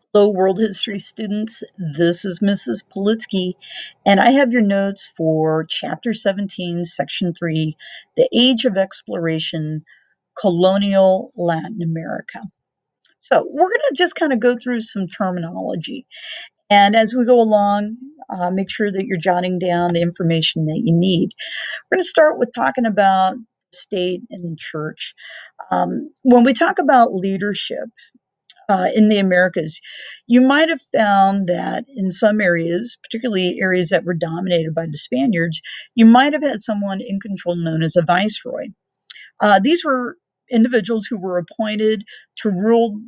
Hello, world history students. This is Mrs. Policky, and I have your notes for Chapter 17, Section 3 The Age of Exploration, Colonial Latin America. So, we're going to just kind of go through some terminology. And as we go along, uh, make sure that you're jotting down the information that you need. We're going to start with talking about state and church. Um, when we talk about leadership, uh, in the Americas, you might have found that in some areas, particularly areas that were dominated by the Spaniards, you might have had someone in control known as a viceroy. Uh, these were individuals who were appointed to rule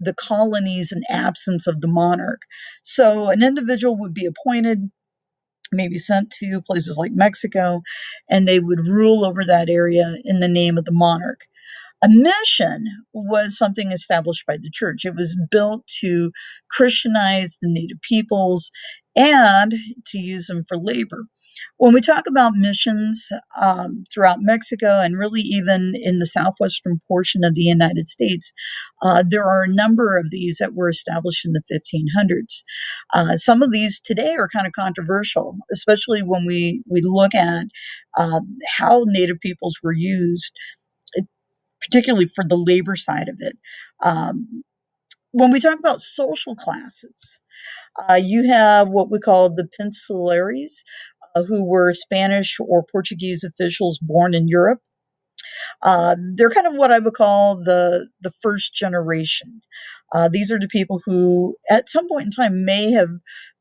the colonies in absence of the monarch. So an individual would be appointed maybe sent to places like Mexico, and they would rule over that area in the name of the monarch. A mission was something established by the church. It was built to Christianize the native peoples and to use them for labor. When we talk about missions um, throughout Mexico and really even in the southwestern portion of the United States, uh, there are a number of these that were established in the 1500s. Uh, some of these today are kind of controversial, especially when we, we look at uh, how Native peoples were used particularly for the labor side of it. Um, when we talk about social classes, uh, you have what we call the Peninsulars, uh, who were Spanish or Portuguese officials born in Europe. Uh, they're kind of what I would call the the first generation. Uh, these are the people who, at some point in time, may have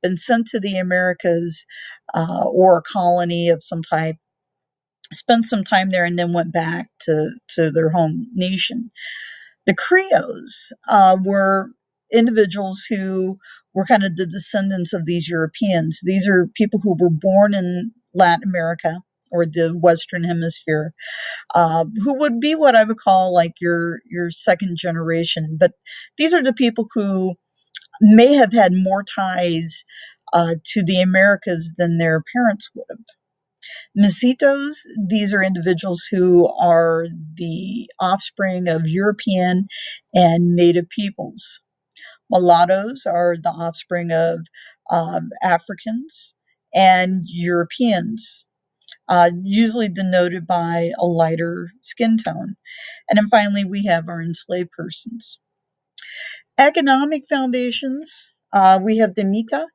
been sent to the Americas uh, or a colony of some type spent some time there and then went back to, to their home nation. The Creoles uh, were individuals who were kind of the descendants of these Europeans. These are people who were born in Latin America or the Western Hemisphere, uh, who would be what I would call like your your second generation. But these are the people who may have had more ties uh, to the Americas than their parents would have. Mestizos, these are individuals who are the offspring of European and native peoples. Mulattoes are the offspring of um, Africans and Europeans, uh, usually denoted by a lighter skin tone. And then finally, we have our enslaved persons. Economic foundations uh, we have the Mita,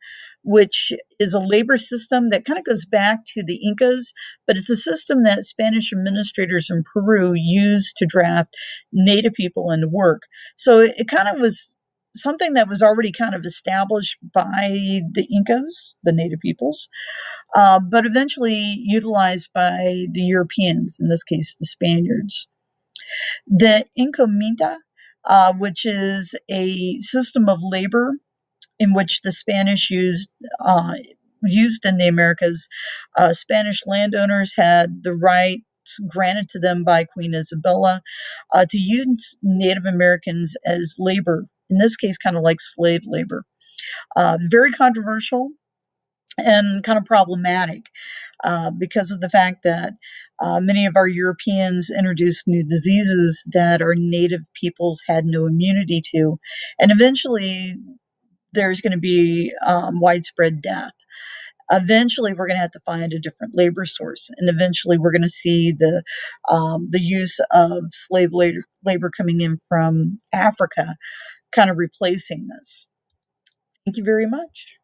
which is a labor system that kind of goes back to the Incas, but it's a system that Spanish administrators in Peru used to draft native people into work. So it, it kind of was something that was already kind of established by the Incas, the native peoples, uh, but eventually utilized by the Europeans, in this case, the Spaniards. The Encomienda, uh, which is a system of labor in which the Spanish used uh, used in the Americas. Uh, Spanish landowners had the right granted to them by Queen Isabella uh, to use Native Americans as labor, in this case, kind of like slave labor. Uh, very controversial and kind of problematic uh, because of the fact that uh, many of our Europeans introduced new diseases that our native peoples had no immunity to. And eventually, there's going to be um, widespread death. Eventually, we're going to have to find a different labor source, and eventually, we're going to see the um, the use of slave labor, labor coming in from Africa, kind of replacing this. Thank you very much.